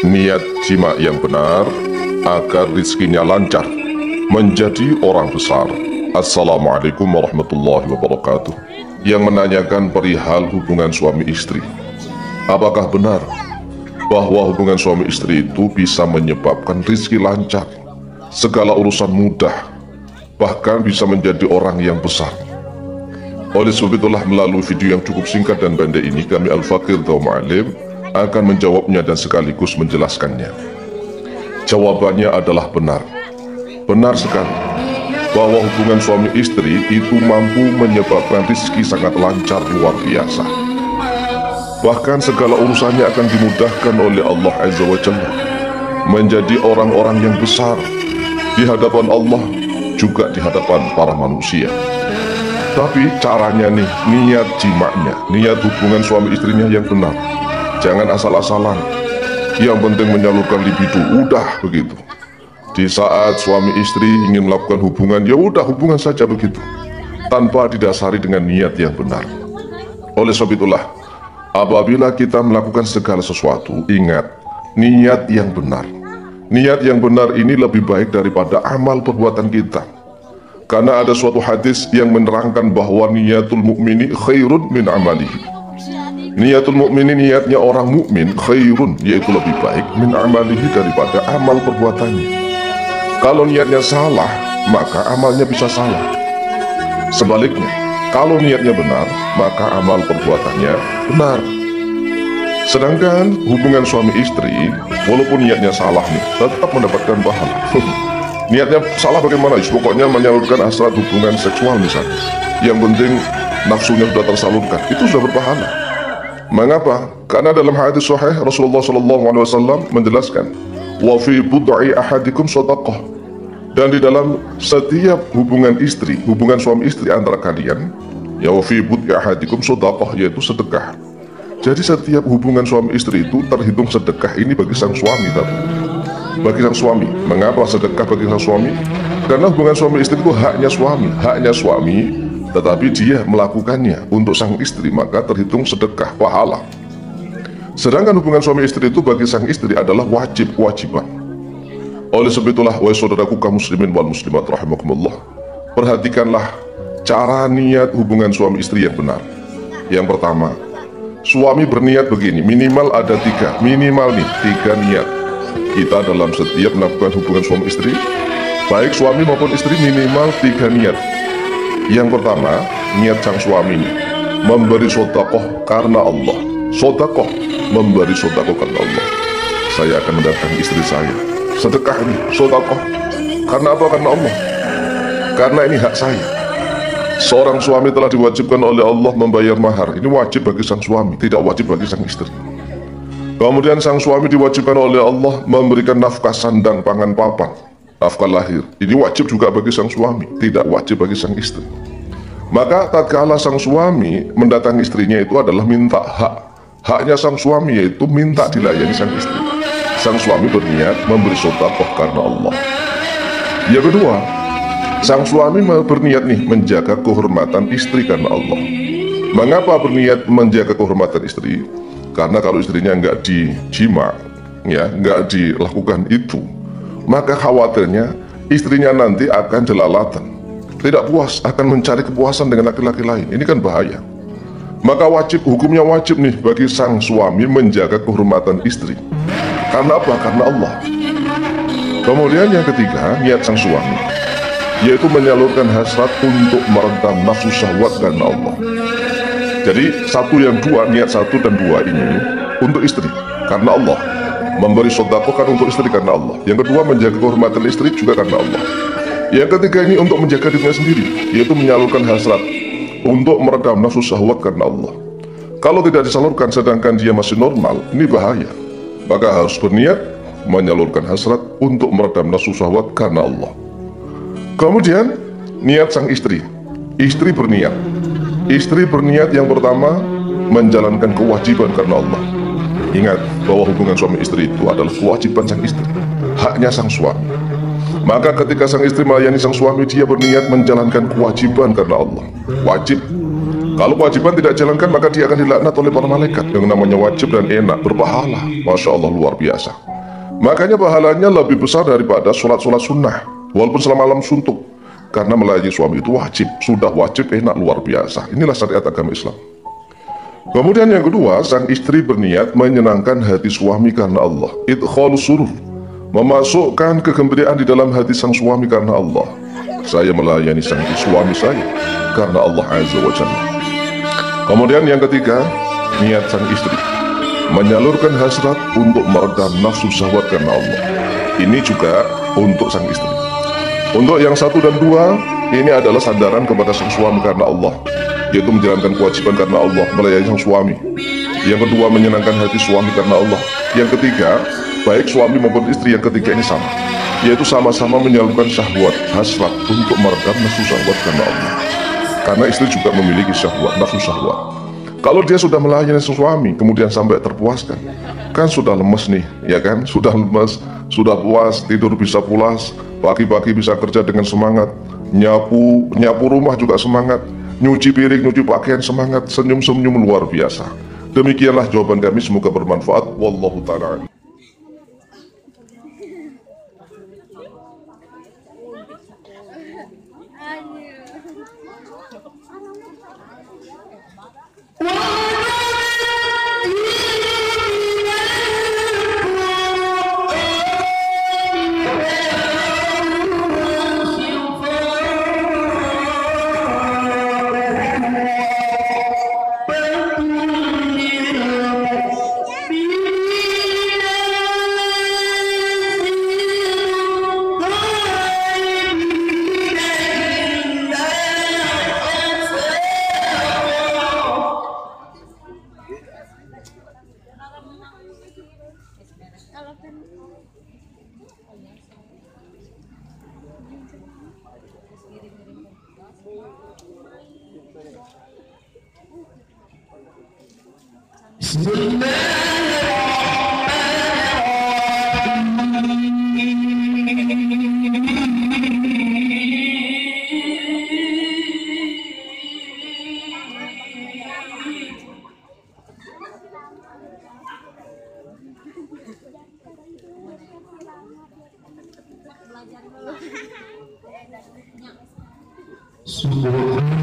Niat jima yang benar agar rizkinya lancar menjadi orang besar. Assalamualaikum warahmatullahi wabarakatuh. Yang menanyakan perihal hubungan suami istri. Apakah benar bahwa hubungan suami istri itu bisa menyebabkan rizki lancar, segala urusan mudah, bahkan bisa menjadi orang yang besar? Oleh sebab itulah melalui video yang cukup singkat dan pendek ini kami Al-Fakir atau Ma'alim akan menjawabnya dan sekaligus menjelaskannya. Jawabannya adalah benar. Benar sekali bahwa hubungan suami istri itu mampu menyebabkan rizki sangat lancar luar biasa. Bahkan segala urusannya akan dimudahkan oleh Allah Azza wa Jalla menjadi orang-orang yang besar di hadapan Allah juga di hadapan para manusia. Tapi caranya nih, niat jimaknya, niat hubungan suami istrinya yang benar. Jangan asal-asalan. Yang penting menyalurkan libido, udah begitu. Di saat suami istri ingin melakukan hubungan, ya udah hubungan saja begitu. Tanpa didasari dengan niat yang benar. Oleh sebab itulah, apabila kita melakukan segala sesuatu, ingat, niat yang benar. Niat yang benar ini lebih baik daripada amal perbuatan kita. Karena ada suatu hadis yang menerangkan bahwa niatul mukmini khairun min amalihi. Niatul mukmini niatnya orang mukmin khairun yaitu lebih baik min amalihi daripada amal perbuatannya. Kalau niatnya salah, maka amalnya bisa salah. Sebaliknya, kalau niatnya benar, maka amal perbuatannya benar. Sedangkan hubungan suami istri, walaupun niatnya salah nih, tetap mendapatkan pahala. Niatnya salah bagaimana? Pokoknya menyalurkan hasrat hubungan seksual misalnya. Yang penting nafsunya sudah tersalurkan, itu sudah berpahala. Mengapa? Karena dalam hadis sahih Rasulullah SAW menjelaskan, wa fi bud'i ahadikum sadaqah. Dan di dalam setiap hubungan istri, hubungan suami istri antara kalian, ya wa fi bud'i ahadikum yaitu sedekah. Jadi setiap hubungan suami istri itu terhitung sedekah ini bagi sang suami tapi bagi sang suami. Mengapa sedekah bagi sang suami? Karena hubungan suami istri itu haknya suami, haknya suami, tetapi dia melakukannya untuk sang istri, maka terhitung sedekah pahala. Sedangkan hubungan suami istri itu bagi sang istri adalah wajib kewajiban. Oleh sebab itulah, wahai saudaraku kaum muslimin wal muslimat rahimakumullah, perhatikanlah cara niat hubungan suami istri yang benar. Yang pertama, suami berniat begini, minimal ada tiga, minimal nih tiga niat kita dalam setiap melakukan hubungan suami istri baik suami maupun istri minimal tiga niat yang pertama niat sang suami memberi sodakoh karena Allah. Sodakoh memberi sodakoh karena Allah. Saya akan mendatang istri saya. Sedekah ini sodakoh. Karena apa? Karena Allah. Karena ini hak saya. Seorang suami telah diwajibkan oleh Allah membayar mahar. Ini wajib bagi sang suami tidak wajib bagi sang istri. Kemudian sang suami diwajibkan oleh Allah memberikan nafkah sandang pangan papan, nafkah lahir. Ini wajib juga bagi sang suami, tidak wajib bagi sang istri. Maka tatkala sang suami mendatangi istrinya itu adalah minta hak. Haknya sang suami yaitu minta dilayani sang istri. Sang suami berniat memberi sodakoh karena Allah. Yang kedua, sang suami berniat nih menjaga kehormatan istri karena Allah. Mengapa berniat menjaga kehormatan istri? Karena kalau istrinya nggak dijima, ya nggak dilakukan itu, maka khawatirnya istrinya nanti akan jelalatan, tidak puas, akan mencari kepuasan dengan laki-laki lain. Ini kan bahaya. Maka wajib, hukumnya wajib nih bagi sang suami menjaga kehormatan istri. Karena apa? Karena Allah. Kemudian yang ketiga, niat sang suami, yaitu menyalurkan hasrat untuk meredam nafsu syahwat karena Allah. Jadi satu yang dua, niat satu dan dua ini untuk istri karena Allah. Memberi sodako kan untuk istri karena Allah. Yang kedua menjaga kehormatan istri juga karena Allah. Yang ketiga ini untuk menjaga dirinya sendiri, yaitu menyalurkan hasrat untuk meredam nafsu syahwat karena Allah. Kalau tidak disalurkan sedangkan dia masih normal, ini bahaya. Maka harus berniat menyalurkan hasrat untuk meredam nafsu syahwat karena Allah. Kemudian niat sang istri. Istri berniat Istri berniat yang pertama menjalankan kewajiban karena Allah. Ingat bahwa hubungan suami istri itu adalah kewajiban sang istri, haknya sang suami. Maka ketika sang istri melayani sang suami, dia berniat menjalankan kewajiban karena Allah. Wajib. Kalau kewajiban tidak jalankan maka dia akan dilaknat oleh para malaikat yang namanya wajib dan enak berpahala. Masya Allah luar biasa. Makanya pahalanya lebih besar daripada sholat-sholat sunnah walaupun selama malam suntuk. Karena melayani suami itu wajib, sudah wajib enak luar biasa. Inilah syariat agama Islam. Kemudian yang kedua, sang istri berniat menyenangkan hati suami karena Allah. Idkhal surur. Memasukkan kegembiraan di dalam hati sang suami karena Allah. Saya melayani sang suami saya karena Allah Azza wa Jalla. Kemudian yang ketiga, niat sang istri menyalurkan hasrat untuk meredam nafsu syahwat karena Allah. Ini juga untuk sang istri. Untuk yang satu dan dua, ini adalah sandaran kepada sang suami karena Allah, yaitu menjalankan kewajiban karena Allah, melayani sang suami. Yang kedua, menyenangkan hati suami karena Allah. Yang ketiga, baik suami maupun istri yang ketiga ini sama, yaitu sama-sama menyalurkan syahwat, hasrat untuk meredam nafsu syahwat karena Allah. Karena istri juga memiliki syahwat, nafsu syahwat. Kalau dia sudah melayani suami, kemudian sampai terpuaskan, kan sudah lemes nih, ya kan? Sudah lemes, sudah puas, tidur bisa pulas, pagi-pagi bisa kerja dengan semangat, nyapu, nyapu rumah juga semangat, nyuci piring, nyuci pakaian semangat, senyum-senyum luar biasa. Demikianlah jawaban kami, semoga bermanfaat. Wallahu ta'ala. Allah え?